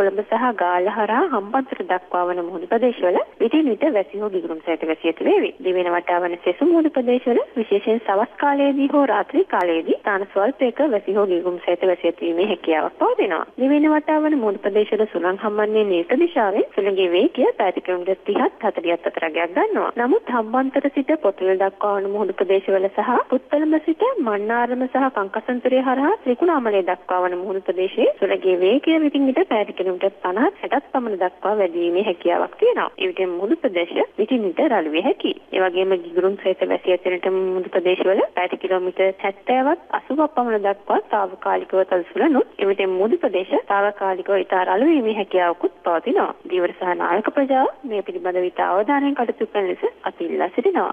කොළඹ සහ ගාල්ල හරහා හම්බන්තොට දක්වා වන මුහුදු ප්‍රදේශවල විටින් විට වැසි හෝ ගිගුරුම් සහිත වැසි ඇති වේවි. දිවෙන වටා වන සෙසු මුහුදු ප්‍රදේශවල විශේෂයෙන් සවස් කාලයේදී හෝ රාත්‍රී කාලයේදී ස්ථාන ස්වල්පයක වැසි හෝ ගිගුරුම් සහිත වැසි ඇතිවීමේ හැකියාවක් පවතිනවා. දිවෙන වටා වන මුහුදු ප්‍රදේශවල සුළං හම්බන්නේ නිර්ත දිශාවෙන් සුළඟේ වේගය පැය කිලෝමීටර් 30ත් 40ත් අතර ගයක් ගන්නවා. නමුත් හම්බන්තොට සිට පොතුල් දක්වා වන මුහුදු ප්‍රදේශවල සහ පුත්තලම සිට මන්නාරම සහ කංකසන්තරය හරහා ත්‍රිකුණාමලය දක්වා වන මුහුදු ප්‍රදේශයේ සුළඟේ වේගය විටින් විට පැය කිලෝමීටර් 50 60ක් පමණ දක්වා වැඩි වීමේ හැකියාවක් තියෙනවා. ඒ විදිහේ මුහුදු ප්‍රදේශ විටින් විට රළු විය හැකියි. ඒ වගේම ගිගුරුම් සහිත වැසි ඇතෙනට මුහුදු ප්‍රදේශවල පැය කිලෝමීටර් 70වත් 80ක් පමණ දක්වා తాවකාලිකව තල්සුලනොත් එවිට මුහුදු ප්‍රදේශ తాවකාලිකව ඉතා රළු වීමේ හැකියාවකුත් පවතිනවා. දීවර සහ නායක ප්‍රජාව මේ පිළිබඳව ඉතා අවධානයෙන් කටයුතු කරන ලෙස අපි ඉල්ලා සිටිනවා.